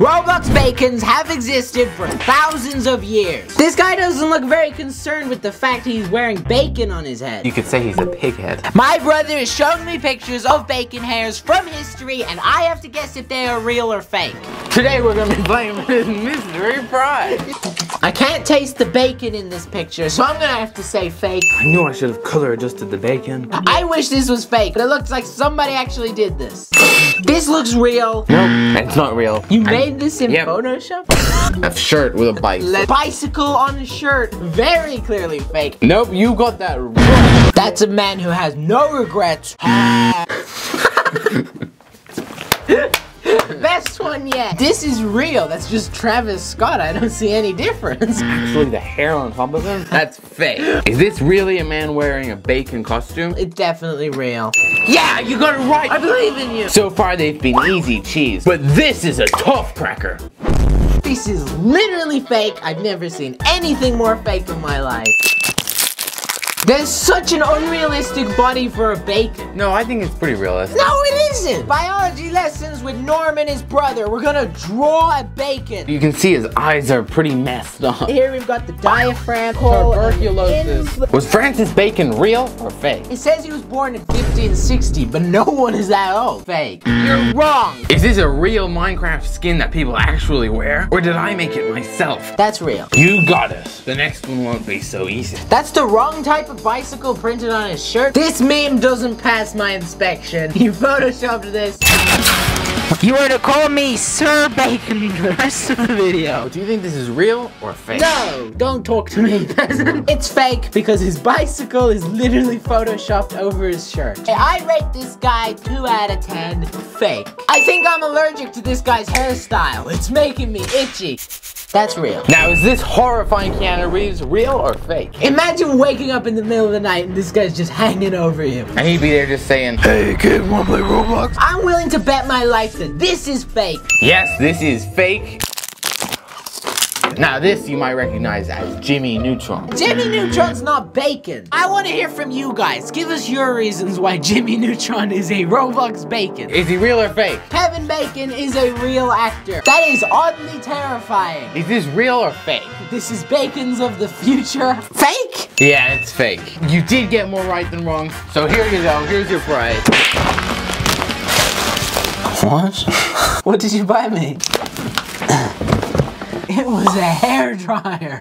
Roblox bacons have existed for thousands of years. This guy doesn't look very concerned with the fact he's wearing bacon on his head. You could say he's a pig head. My brother is showing me pictures of bacon hairs from history and I have to guess if they are real or fake. Today we're gonna be playing Mystery Prize. I can't taste the bacon in this picture, so I'm gonna have to say fake. I knew I should have color adjusted the bacon. I wish this was fake, but it looks like somebody actually did this. This looks real. Nope, it's not real. You I- made this in Yep. Photoshop? a shirt with a bike. Bicycle on a shirt, very clearly fake. Nope, you got that wrong. That's a man who has no regrets. Best one yet. This is real. That's just Travis Scott. I don't see any difference. Actually, the hair on top of him? That's fake. Is this really a man wearing a bacon costume? It's definitely real. Yeah, you got it right. I believe in you. So far, they've been easy cheese, but this is a tough cracker. This is literally fake. I've never seen anything more fake in my life. There's such an unrealistic body for a bacon. No, I think it's pretty realistic. No, it isn't. Biology lessons with Norme and his brother. We're gonna draw a bacon. You can see his eyes are pretty messed up. Here we've got the diaphragm. hole, Tuberculosis. Was Francis Bacon real or fake? It says he was born in 1560, but no one is that old. Fake. You're wrong. Is this a real Minecraft skin that people actually wear? Or did I make it myself? That's real. You got it. The next one won't be so easy. That's the wrong type of bicycle printed on his shirt. This meme doesn't pass my inspection. You photoshopped this. You were to call me Sir Bacon for the rest of the video. Oh, do you think this is real or fake? No, don't talk to me, peasant. It's fake because his bicycle is literally photoshopped over his shirt. I rate this guy 2 out of 10 fake. I think I'm allergic to this guy's hairstyle. It's making me itchy. That's real. Now, is this horrifying Keanu Reeves real or fake? Imagine waking up in the middle of the night and this guy's just hanging over you. And he'd be there just saying, Hey kid, wanna play Roblox? I'm willing to bet my life that this is fake. Yes, this is fake. Now this you might recognize as Jimmy Neutron. Jimmy Neutron's not bacon. I want to hear from you guys. Give us your reasons why Jimmy Neutron is a Roblox bacon. Is he real or fake? Kevin Bacon is a real actor. That is oddly terrifying. Is this real or fake? This is Bacon's of the future. Fake? Yeah, it's fake. You did get more right than wrong, so here you go, here's your prize. What? What did you buy me? It was a hair dryer.